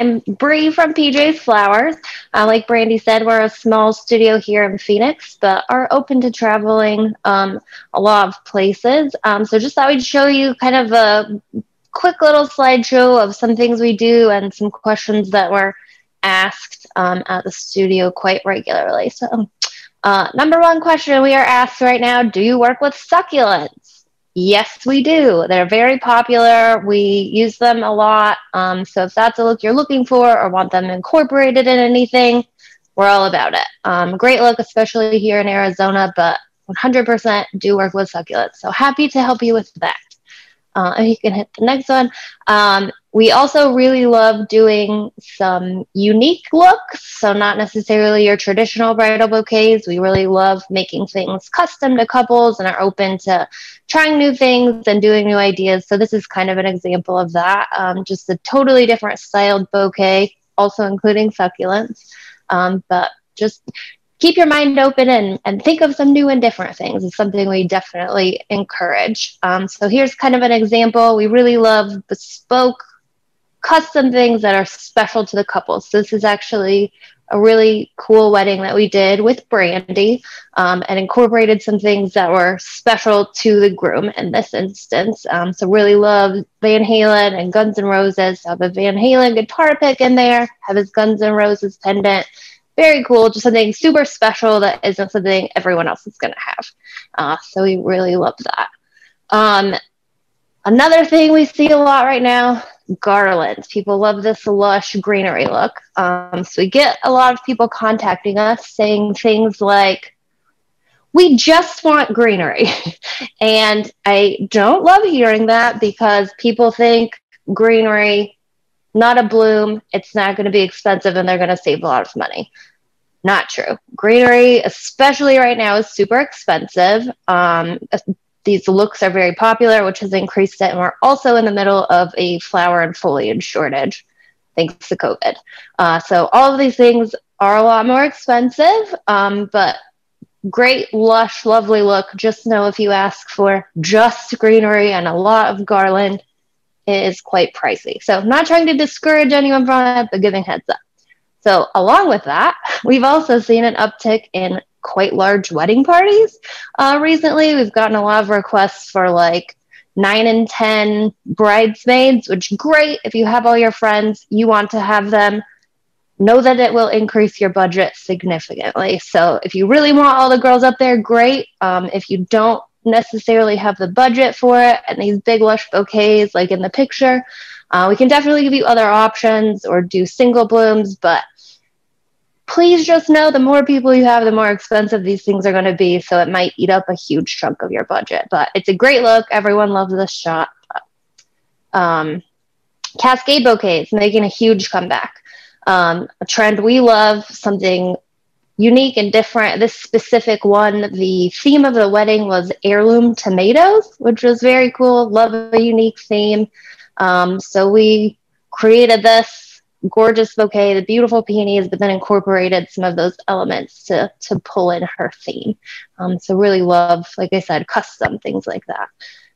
I'm Bree from PJ's Flowers. Uh, like Brandy said, we're a small studio here in Phoenix, but are open to traveling um, a lot of places. Um, so just thought we'd show you kind of a quick little slideshow of some things we do and some questions that were asked um, at the studio quite regularly. So, uh, number one question we are asked right now: Do you work with succulents? Yes, we do. They're very popular. We use them a lot. Um, so if that's a look you're looking for or want them incorporated in anything, we're all about it. Um, great look, especially here in Arizona, but 100% do work with succulents. So happy to help you with that. Uh, you can hit the next one. Um, we also really love doing some unique looks. So, not necessarily your traditional bridal bouquets. We really love making things custom to couples and are open to trying new things and doing new ideas. So, this is kind of an example of that. Um, just a totally different styled bouquet, also including succulents. Um, but just keep your mind open and, and think of some new and different things is something we definitely encourage. Um, so here's kind of an example. We really love bespoke custom things that are special to the couple. So this is actually a really cool wedding that we did with Brandy um, and incorporated some things that were special to the groom in this instance. Um, so really love Van Halen and Guns N' Roses. Have a Van Halen guitar pick in there, have his Guns N' Roses pendant. Very cool, just something super special that isn't something everyone else is going to have. Uh, so we really love that. Um, another thing we see a lot right now garlands. People love this lush greenery look. Um, so we get a lot of people contacting us saying things like, we just want greenery. and I don't love hearing that because people think greenery, not a bloom, it's not going to be expensive and they're going to save a lot of money. Not true. Greenery, especially right now, is super expensive. Um, these looks are very popular, which has increased it. And we're also in the middle of a flower and foliage shortage thanks to COVID. Uh, so all of these things are a lot more expensive, um, but great, lush, lovely look. Just know if you ask for just greenery and a lot of garland, is quite pricey. So not trying to discourage anyone from it, but giving heads up. So along with that, we've also seen an uptick in quite large wedding parties. Uh, recently, we've gotten a lot of requests for like nine and 10 bridesmaids, which great. If you have all your friends, you want to have them. Know that it will increase your budget significantly. So, if you really want all the girls up there, great. Um, if you don't necessarily have the budget for it and these big lush bouquets, like in the picture, uh, we can definitely give you other options or do single blooms, but please just know the more people you have, the more expensive these things are going to be. So it might eat up a huge chunk of your budget. But it's a great look. Everyone loves this shot. Um, Cascade bouquets making a huge comeback. Um, a trend we love, something unique and different. This specific one, the theme of the wedding was heirloom tomatoes, which was very cool. Love a unique theme. Um, so we created this gorgeous bouquet, the beautiful peonies, but then incorporated some of those elements to to pull in her theme. Um, so really love, like I said, custom things like that.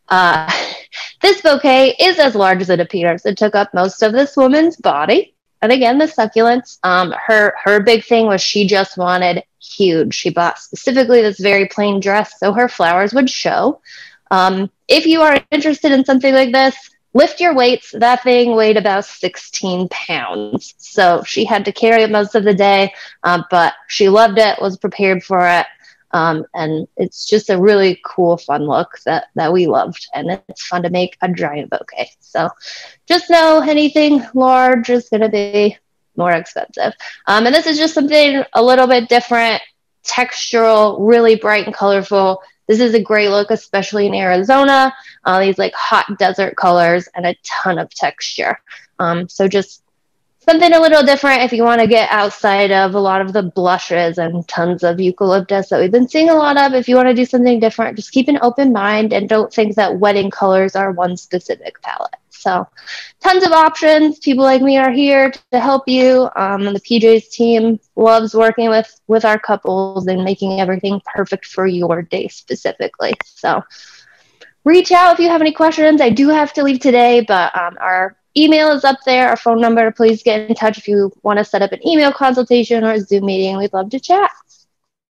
Uh, this bouquet is as large as it appears. It took up most of this woman's body. And again, the succulents. Um, her her big thing was she just wanted huge. She bought specifically this very plain dress so her flowers would show. Um, if you are interested in something like this, lift your weights. That thing weighed about 16 pounds. So she had to carry it most of the day, um, but she loved it, was prepared for it. Um, and it's just a really cool, fun look that, that we loved. And it's fun to make a giant bouquet. So just know anything large is going to be more expensive. Um, and this is just something a little bit different, textural, really bright and colorful. This is a great look, especially in Arizona. Uh, these like hot desert colors and a ton of texture. Um, so just something a little different if you want to get outside of a lot of the blushes and tons of eucalyptus that we've been seeing a lot of. If you want to do something different, just keep an open mind and don't think that wedding colors are one specific palette. So, tons of options. People like me are here to help you. Um, the PJ's team loves working with with our couples and making everything perfect for your day specifically. So, reach out if you have any questions. I do have to leave today, but um, our email is up there, our phone number. Please get in touch if you want to set up an email consultation or a Zoom meeting. We'd love to chat.